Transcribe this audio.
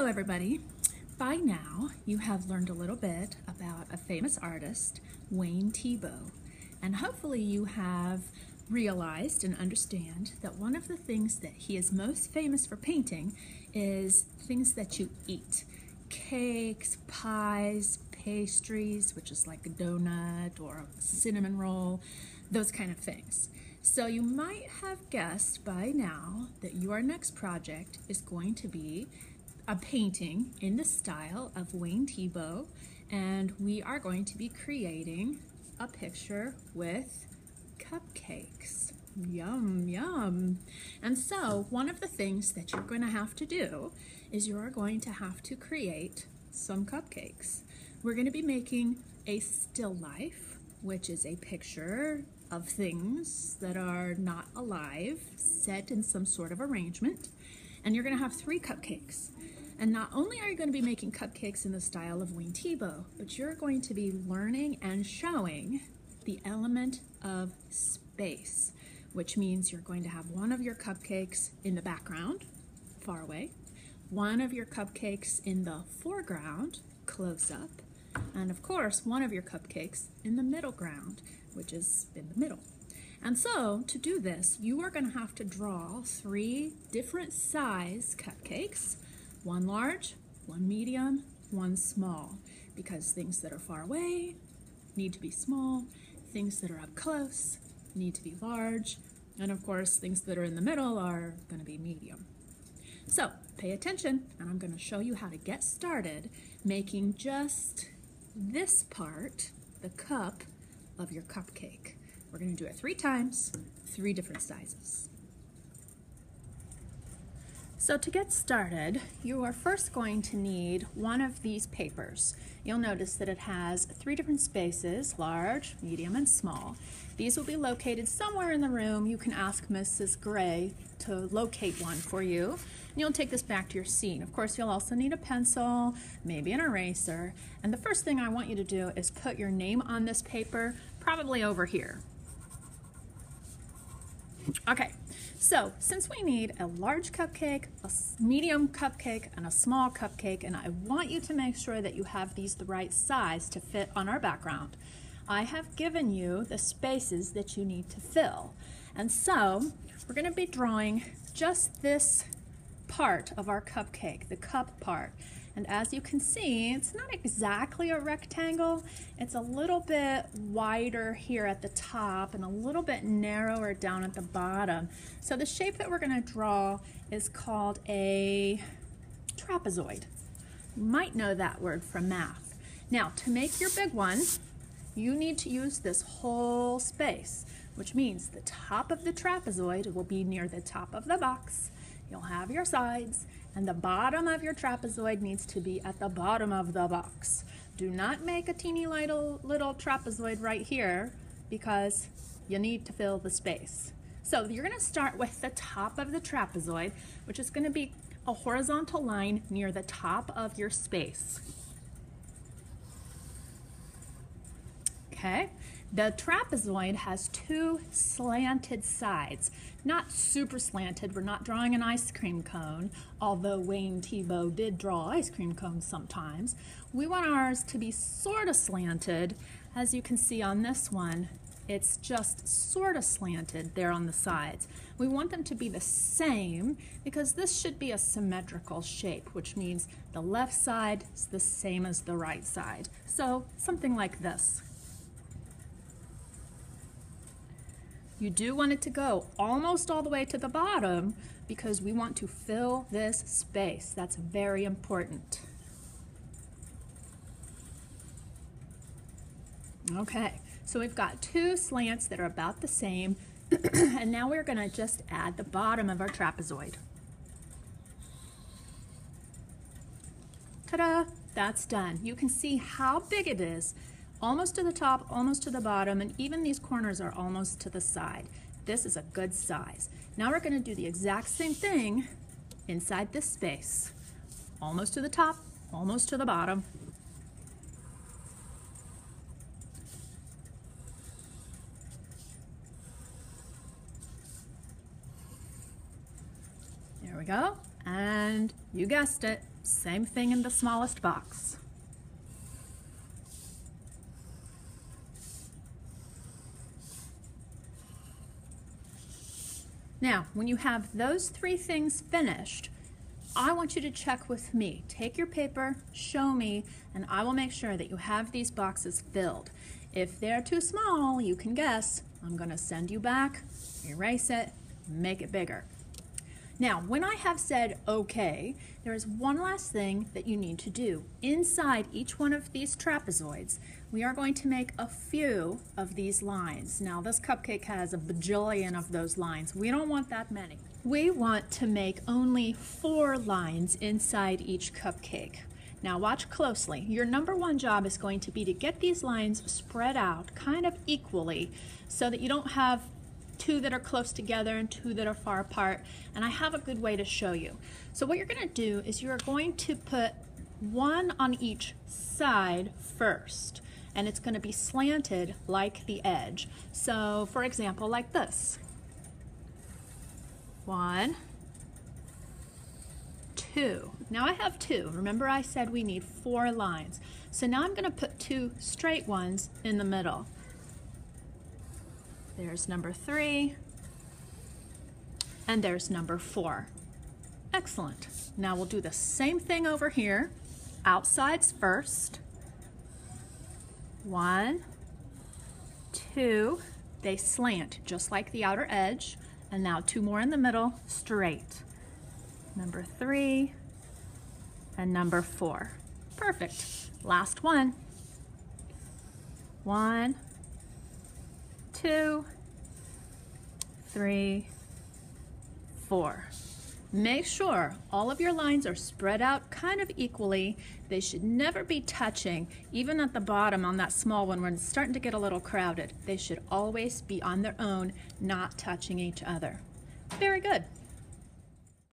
Hello everybody. By now you have learned a little bit about a famous artist, Wayne Thiebaud, and hopefully you have realized and understand that one of the things that he is most famous for painting is things that you eat. Cakes, pies, pastries, which is like a donut or a cinnamon roll, those kind of things. So you might have guessed by now that your next project is going to be a painting in the style of Wayne Thiebaud and we are going to be creating a picture with cupcakes. Yum, yum. And so one of the things that you're going to have to do is you're going to have to create some cupcakes. We're going to be making a still life, which is a picture of things that are not alive, set in some sort of arrangement. And you're going to have three cupcakes. And not only are you going to be making cupcakes in the style of Wayne Thiebaud, but you're going to be learning and showing the element of space, which means you're going to have one of your cupcakes in the background, far away, one of your cupcakes in the foreground, close up, and of course, one of your cupcakes in the middle ground, which is in the middle. And so, to do this, you are going to have to draw three different size cupcakes one large, one medium, one small, because things that are far away need to be small, things that are up close need to be large, and of course, things that are in the middle are going to be medium. So pay attention, and I'm going to show you how to get started making just this part, the cup of your cupcake. We're going to do it three times, three different sizes. So to get started, you are first going to need one of these papers. You'll notice that it has three different spaces, large, medium, and small. These will be located somewhere in the room. You can ask Mrs. Gray to locate one for you. And you'll take this back to your scene. Of course, you'll also need a pencil, maybe an eraser. And the first thing I want you to do is put your name on this paper, probably over here. Okay, so since we need a large cupcake, a medium cupcake, and a small cupcake, and I want you to make sure that you have these the right size to fit on our background, I have given you the spaces that you need to fill. And so we're gonna be drawing just this part of our cupcake, the cup part. And as you can see, it's not exactly a rectangle. It's a little bit wider here at the top and a little bit narrower down at the bottom. So the shape that we're gonna draw is called a trapezoid. You might know that word from math. Now, to make your big one, you need to use this whole space, which means the top of the trapezoid will be near the top of the box. You'll have your sides, and the bottom of your trapezoid needs to be at the bottom of the box. Do not make a teeny little, little trapezoid right here because you need to fill the space. So you're gonna start with the top of the trapezoid, which is gonna be a horizontal line near the top of your space. Okay, the trapezoid has two slanted sides. Not super slanted, we're not drawing an ice cream cone, although Wayne Thiebaud did draw ice cream cones sometimes. We want ours to be sort of slanted. As you can see on this one, it's just sort of slanted there on the sides. We want them to be the same because this should be a symmetrical shape, which means the left side is the same as the right side. So something like this. You do want it to go almost all the way to the bottom because we want to fill this space. That's very important. Okay, so we've got two slants that are about the same, and now we're gonna just add the bottom of our trapezoid. Ta-da, that's done. You can see how big it is almost to the top, almost to the bottom, and even these corners are almost to the side. This is a good size. Now we're gonna do the exact same thing inside this space. Almost to the top, almost to the bottom. There we go. And you guessed it, same thing in the smallest box. Now, when you have those three things finished, I want you to check with me. Take your paper, show me, and I will make sure that you have these boxes filled. If they're too small, you can guess. I'm going to send you back, erase it, make it bigger. Now, when I have said okay, there is one last thing that you need to do. Inside each one of these trapezoids, we are going to make a few of these lines. Now, this cupcake has a bajillion of those lines. We don't want that many. We want to make only four lines inside each cupcake. Now watch closely. Your number one job is going to be to get these lines spread out kind of equally so that you don't have two that are close together and two that are far apart. And I have a good way to show you. So what you're going to do is you're going to put one on each side first. And it's going to be slanted like the edge. So for example, like this. One, two. Now I have two. Remember I said we need four lines. So now I'm going to put two straight ones in the middle. There's number three. And there's number four. Excellent. Now we'll do the same thing over here. Outsides first. One, two. They slant just like the outer edge. And now two more in the middle, straight. Number three and number four. Perfect. Last one. One, two, three, four. Make sure all of your lines are spread out kind of equally. They should never be touching, even at the bottom on that small one when it's starting to get a little crowded. They should always be on their own, not touching each other. Very good.